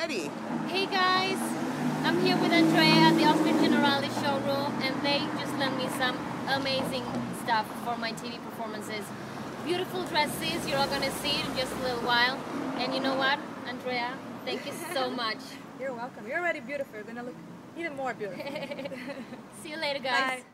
Eddie. Hey guys, I'm here with Andrea at the Oscar Generale showroom and they just lent me some amazing stuff for my TV performances. Beautiful dresses, you're all gonna see in just a little while. And you know what, Andrea, thank you so much. You're welcome. You're already beautiful. You're gonna look even more beautiful. see you later guys. Bye.